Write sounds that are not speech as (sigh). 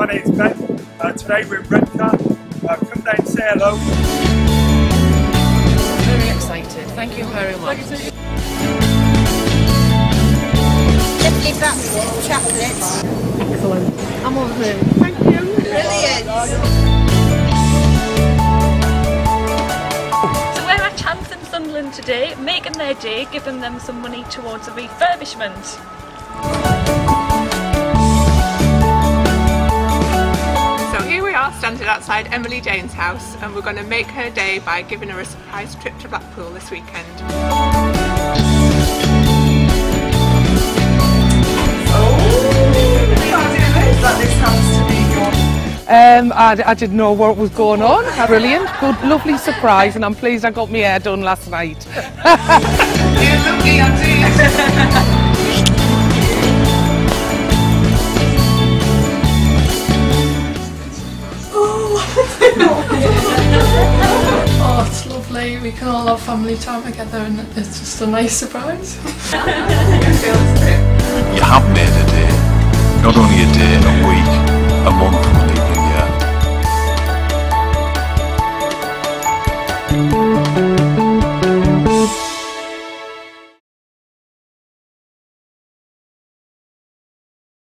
Hello, my name's Ben. Uh, today we're in Redcar. Uh, come down and say hello. Very excited. Thank you very much. Lovely box chocolates. Excellent. I'm over here. Thank you. Brilliant. So we're at CHANCE, Sunderland today, making their day, giving them some money towards a refurbishment. Outside Emily Jane's house and we're going to make her day by giving her a surprise trip to Blackpool this weekend. Um, I, I didn't know what was going on. Brilliant, good, lovely surprise, and I'm pleased I got my hair done last night. (laughs) (laughs) We can all have family time together and it's just a nice surprise. You have made a day. Not only a day, a week, a month, and even year.